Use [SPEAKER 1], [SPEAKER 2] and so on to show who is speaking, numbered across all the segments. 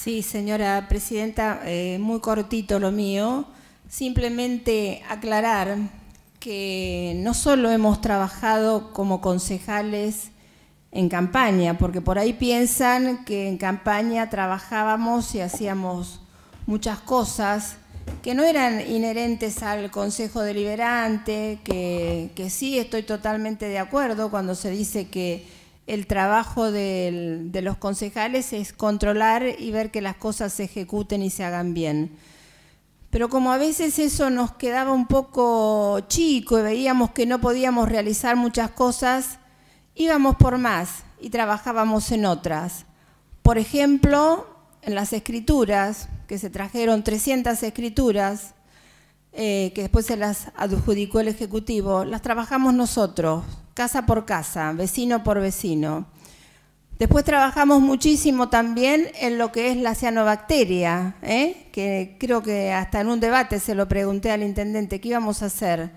[SPEAKER 1] Sí, señora presidenta, eh, muy cortito lo mío. Simplemente aclarar que no solo hemos trabajado como concejales en campaña, porque por ahí piensan que en campaña trabajábamos y hacíamos muchas cosas que no eran inherentes al Consejo Deliberante, que, que sí estoy totalmente de acuerdo cuando se dice que el trabajo de los concejales es controlar y ver que las cosas se ejecuten y se hagan bien. Pero como a veces eso nos quedaba un poco chico y veíamos que no podíamos realizar muchas cosas, íbamos por más y trabajábamos en otras. Por ejemplo, en las escrituras, que se trajeron 300 escrituras, eh, que después se las adjudicó el Ejecutivo, las trabajamos nosotros, casa por casa, vecino por vecino. Después trabajamos muchísimo también en lo que es la cianobacteria, ¿eh? que creo que hasta en un debate se lo pregunté al intendente, ¿qué íbamos a hacer?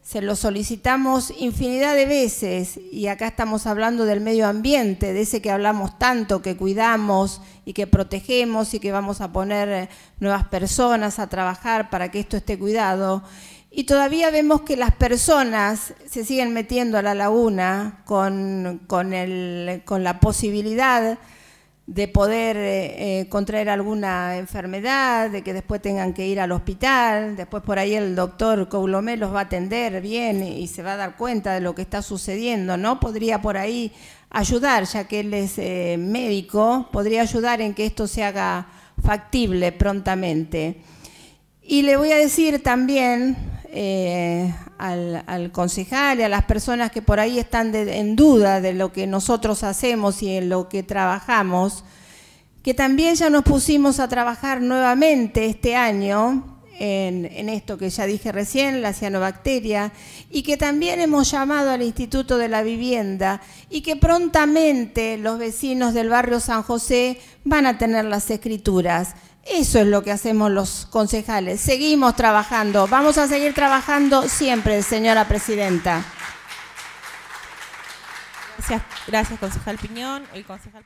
[SPEAKER 1] Se lo solicitamos infinidad de veces y acá estamos hablando del medio ambiente, de ese que hablamos tanto, que cuidamos y que protegemos y que vamos a poner nuevas personas a trabajar para que esto esté cuidado. Y todavía vemos que las personas se siguen metiendo a la laguna con, la posibilidad de poder eh, eh, contraer alguna enfermedad, de que después tengan que ir al hospital, después por ahí el doctor Coulomé los va a atender bien y se va a dar cuenta de lo que está sucediendo, ¿no? Podría por ahí ayudar, ya que él es eh, médico, podría ayudar en que esto se haga factible prontamente. Y le voy a decir también eh, al, concejal y a las personas que por ahí están en duda de lo que nosotros hacemos y en lo que trabajamos, que también ya nos pusimos a trabajar nuevamente este año en, esto que ya dije recién, la cianobacteria, y que también hemos llamado al Instituto de la Vivienda y que prontamente los vecinos del barrio San José van a tener las escrituras. Eso es lo que hacemos los concejales. Seguimos trabajando. Vamos a seguir trabajando siempre, señora presidenta.
[SPEAKER 2] Gracias, gracias concejal Piñón. El concejal